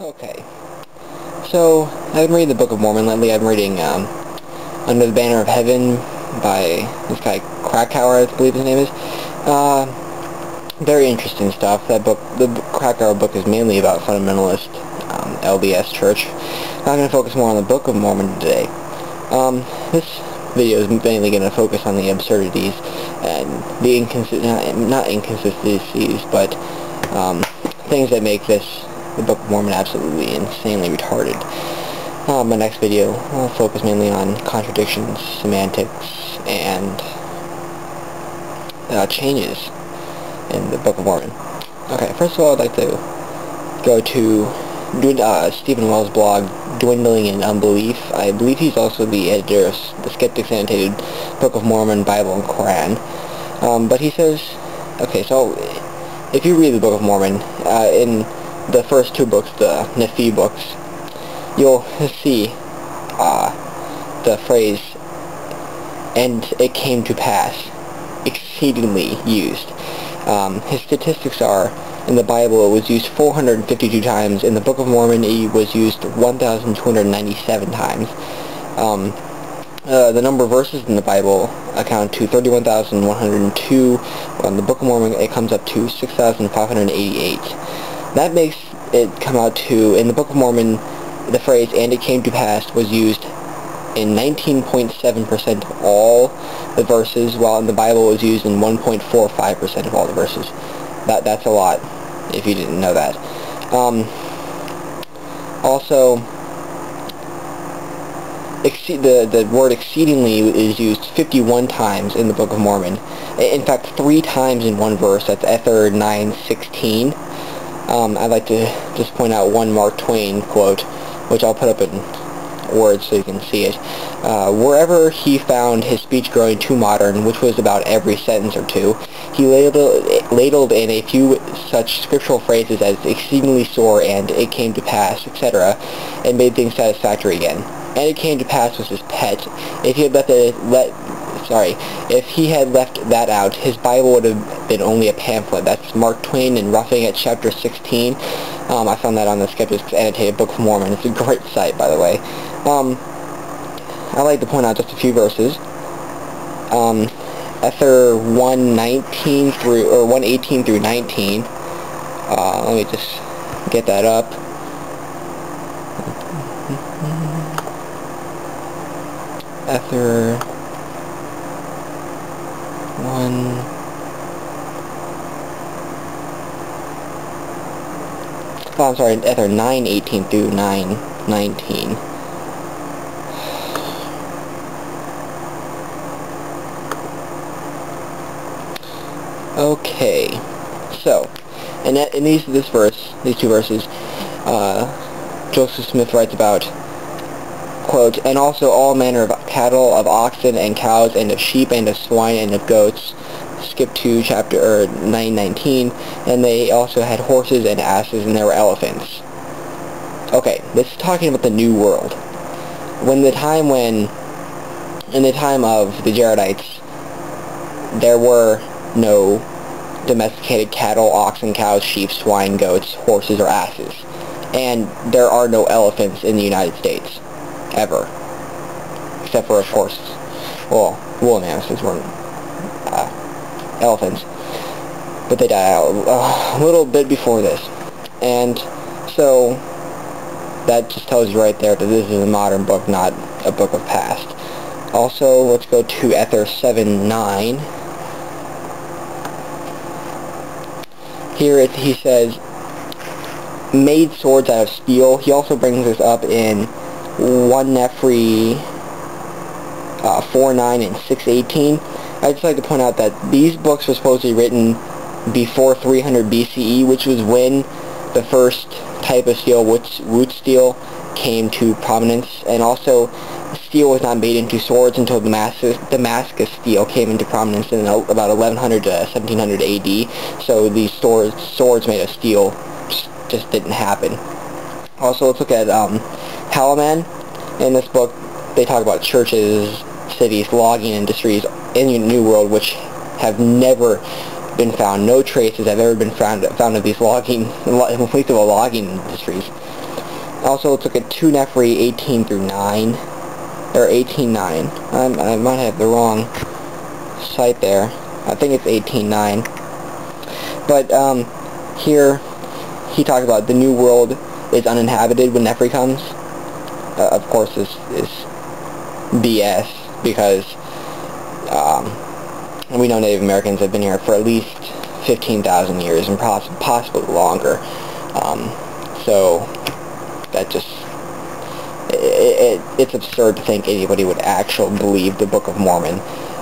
Okay. So, I've been reading the Book of Mormon lately. I'm reading um, Under the Banner of Heaven by this guy Krakauer, I believe his name is. Uh, very interesting stuff. That book, the Krakauer book is mainly about fundamentalist um, LDS church. I'm going to focus more on the Book of Mormon today. Um, this video is mainly going to focus on the absurdities and the inconsistent, not inconsistencies, but um, things that make this the Book of Mormon absolutely insanely retarded. Uh, my next video will focus mainly on contradictions, semantics, and uh, changes in the Book of Mormon. Okay, first of all, I'd like to go to uh, Stephen Wells' blog, Dwindling in Unbelief. I believe he's also the editor of the Skeptics Annotated Book of Mormon, Bible, and Quran. Um, but he says, okay, so if you read the Book of Mormon, uh, in the first two books, the Nephi books, you'll see uh, the phrase, and it came to pass, exceedingly used. Um, his statistics are, in the Bible it was used 452 times, in the Book of Mormon it was used 1,297 times. Um, uh, the number of verses in the Bible account to 31,102. On the Book of Mormon it comes up to 6,588. That makes it come out to, in the Book of Mormon, the phrase, and it came to pass, was used in 19.7% of all the verses, while in the Bible it was used in 1.45% of all the verses. That That's a lot, if you didn't know that. Um, also, the, the word exceedingly is used 51 times in the Book of Mormon. In fact, three times in one verse. That's Ether 9.16 um, I'd like to just point out one Mark Twain quote, which I'll put up in words so you can see it. Uh, wherever he found his speech growing too modern, which was about every sentence or two, he ladled, ladled in a few such scriptural phrases as exceedingly sore and it came to pass, etc., and made things satisfactory again. And it came to pass was his pet. If he had let, the, let sorry, if he had left that out, his Bible would have been only a pamphlet. That's Mark Twain in Roughing It, chapter 16. Um, I found that on the Skeptic's Annotated Book of Mormon. It's a great site, by the way. Um, I'd like to point out just a few verses. Um, Ether 119 through, or 118 through 19. Uh, let me just get that up. Ether one. Oh I'm sorry Ether 918 through 919 okay so in, in these this verse these two verses uh, Joseph Smith writes about and also all manner of cattle, of oxen and cows, and of sheep, and of swine, and of goats. Skip to chapter er, 919, and they also had horses and asses, and there were elephants. Okay, this is talking about the New World. When the time when, in the time of the Jaredites, there were no domesticated cattle, oxen, cows, sheep, swine, goats, horses, or asses. And there are no elephants in the United States ever. Except for, of course, well, woolly mammoths weren't uh, elephants. But they died out a little bit before this. And so, that just tells you right there that this is a modern book, not a book of past. Also, let's go to Ether 7.9. Here it, he says, made swords out of steel. He also brings this up in 1 Nephi uh, 4, 9, and 6, 18. I'd just like to point out that these books were supposedly written before 300 BCE, which was when the first type of steel, wootz steel, came to prominence. And also, steel was not made into swords until Damascus, Damascus steel came into prominence in about 1100 to 1700 AD. So these swords, swords made of steel just, just didn't happen. Also, let's look at um, Helaman. In this book, they talk about churches, cities, logging industries in the New World, which have never been found. No traces have ever been found found of these logging, least of the logging industries. also, let's look at 2 Nephri 18 through 9. Or 18.9. I, I might have the wrong site there. I think it's 18.9. But um, here, he talks about the new world is uninhabited when Nephri comes. Uh, of course, this is BS because um, we know Native Americans have been here for at least 15,000 years and poss possibly longer. Um, so that just it, it, it's absurd to think anybody would actually believe the Book of Mormon.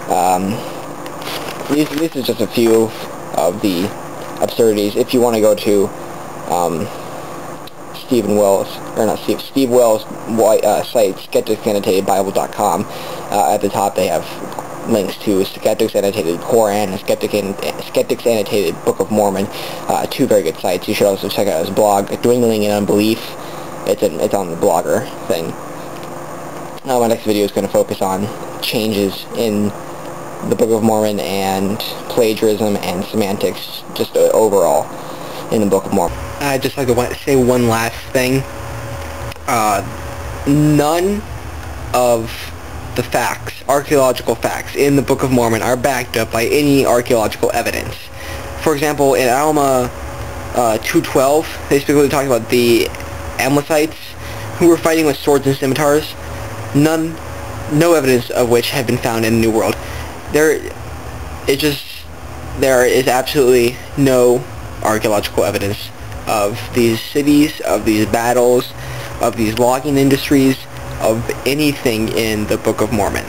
Um, these, these are just a few of the absurdities. If you want to go to um, Stephen Wells, or not Steve, Steve Wells' uh, site, skepticsannotatedbible.com. Uh, at the top they have links to Skeptics Annotated Koran and Skeptic Skeptics Annotated Book of Mormon, uh, two very good sites. You should also check out his blog, Dwindling in Unbelief. It's, in, it's on the blogger thing. Now my next video is going to focus on changes in the Book of Mormon and plagiarism and semantics just uh, overall in the Book of Mormon. I'd just like to say one last thing. Uh, none of the facts, archaeological facts, in the Book of Mormon are backed up by any archaeological evidence. For example, in Alma uh, 212, they specifically talk about the Amlicites who were fighting with swords and scimitars. None, no evidence of which had been found in the New World. There, it just, there is absolutely no archaeological evidence of these cities, of these battles, of these logging industries, of anything in the Book of Mormon.